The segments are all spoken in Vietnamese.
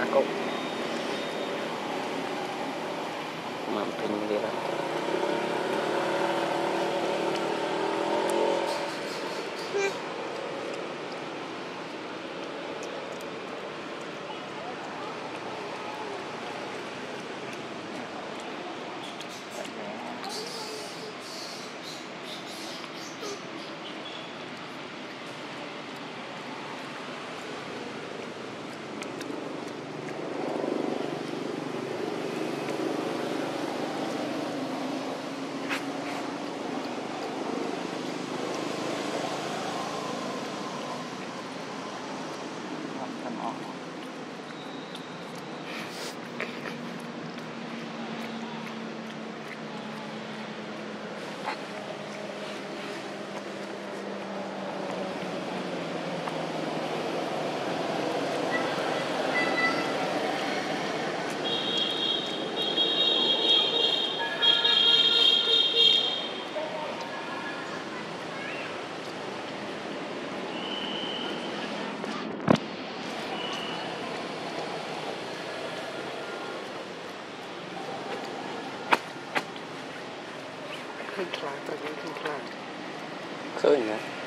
Aku mamping dia 可以吗？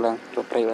la, los Ray.